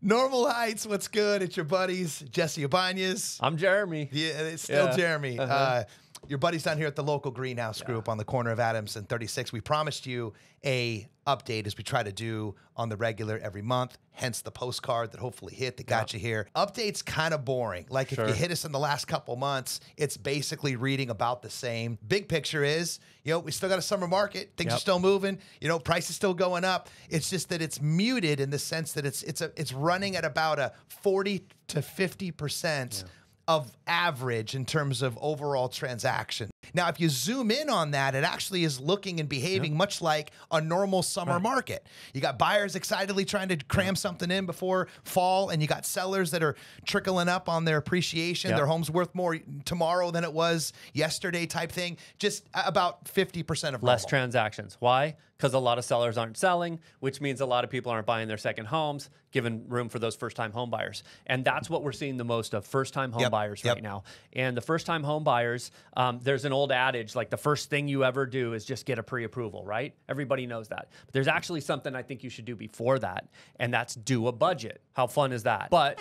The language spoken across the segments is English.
Normal Heights, what's good? It's your buddies, Jesse Ibanez. I'm Jeremy. Yeah, it's still Yeah. Jeremy. Uh-huh. Uh, your buddies down here at the local greenhouse group on the corner of Adams and 36. We promised you a update as we try to do on the regular every month, hence the postcard that hopefully hit that got you here. Update's kind of boring. Like if you hit us in the last couple months, it's basically reading about the same. Big picture is, you know, we still got a summer market. Things are still moving. You know, price is still going up. It's just that it's muted in the sense that it's it's a it's running at about a 40 to 50 percent of average in terms of overall transaction. Now, if you zoom in on that, it actually is looking and behaving much like a normal summer market. You got buyers excitedly trying to cram something in before fall, and you got sellers that are trickling up on their appreciation. Yep. Their home's worth more tomorrow than it was yesterday, type thing. Just about 50% of Less normal. transactions. Why? Because a lot of sellers aren't selling, which means a lot of people aren't buying their second homes, giving room for those first time home buyers. And that's what we're seeing the most of first time home buyers right now. And the first time home buyers, um, there's an old adage like the first thing you ever do is just get a pre approval, right? Everybody knows that. But there's actually something I think you should do before that, and that's do a budget. How fun is that? But,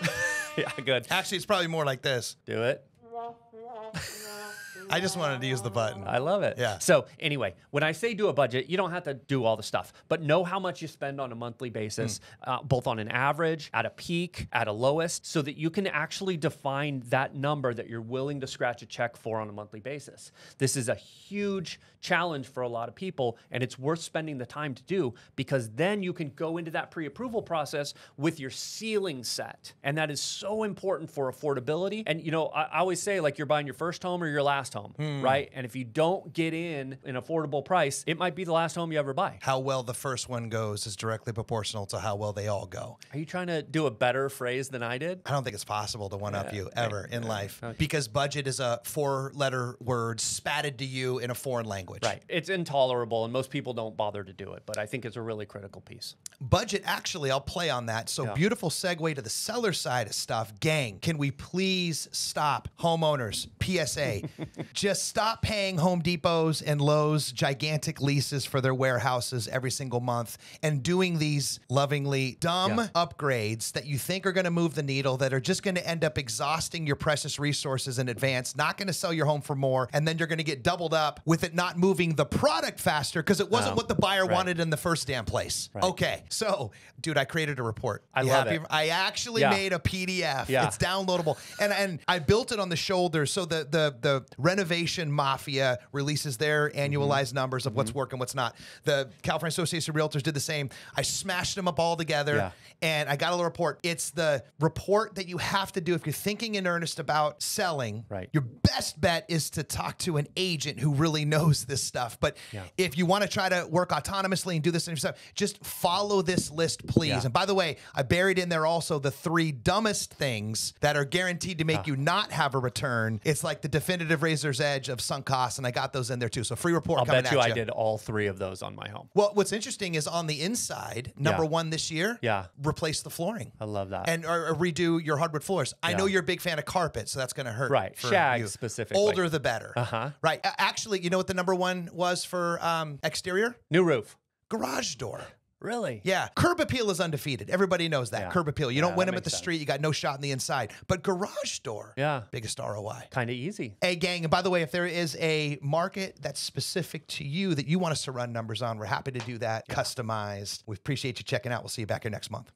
yeah, good. Actually, it's probably more like this. Do it. I just wanted to use the button. I love it. Yeah. So anyway, when I say do a budget, you don't have to do all the stuff, but know how much you spend on a monthly basis, Hmm. uh, both on an average, at a peak, at a lowest, so that you can actually define that number that you're willing to scratch a check for on a monthly basis. This is a huge challenge for a lot of people, and it's worth spending the time to do because then you can go into that pre-approval process with your ceiling set, and that is so important for affordability. And you know, I, I always say like you're buying your first home or your last home, Hmm. right? And if you don't get in an affordable price, it might be the last home you ever buy. How well the first one goes is directly proportional to how well they all go. Are you trying to do a better phrase than I did? I don't think it's possible to one up Yeah, you right, ever in life because budget is a four letter word spatted to you in a foreign language. Right. It's intolerable, and most people don't bother to do it, but I think it's a really critical piece. Budget, actually, I'll play on that. So, Yeah. beautiful segue to the seller side of stuff. Gang, can we please stop? Homeowners, PSA, just stop paying Home Depots and Lowe's gigantic leases for their warehouses every single month and doing these lovingly dumb Yeah. upgrades that you think are going to move the needle that are just going to end up exhausting your precious resources in advance, not going to sell your home for more, and then you're going to get doubled up with it not moving the product faster because it wasn't No. what the buyer Right. wanted in the first damn place. Right. Okay, so dude, I created a report. I You love happy? it. I actually Yeah. made a PDF. Yeah. It's downloadable, and and I built it on the shoulders. So the the the renovation mafia releases their Mm-hmm. annualized numbers of what's working, what's not. The California Association of Realtors did the same. I smashed them up all together, Yeah. and I got a little report. It's the report that you have to do if you're thinking in earnest about selling. Right. Your best bet is to talk to an agent who really knows this stuff. But Yeah. if you want to try to work autonomously and do this and stuff, just follow this list, please. Yeah. And by the way, I buried in there also the three dumbest things that are guaranteed to make you not have a return. It's like the definitive razor's edge of sunk costs, and I got those in there too. So free report I'll coming bet you I did all three of those on my home. Well, what's interesting is on the inside, number Yeah. one this year, Yeah. replace the flooring. I love that. And or, or redo your hardwood floors. I know you're a big fan of carpet, so that's going to hurt. Right. Shag you. specifically. Older the better. Uh-huh. Right. Actually, you know what the number one was for um, exterior? New roof. Garage door. Really? Yeah, curb appeal is undefeated. Everybody knows that. Yeah. Curb appeal. You Yeah, don't win them at the sense. street. You got no shot in the inside. But garage door, Yeah. biggest ROI. Kind of easy. Hey, gang, and by the way, if there is a market that's specific to you that you want us to run numbers on, we're happy to do that, customized. We appreciate you checking out. We'll see you back here next month.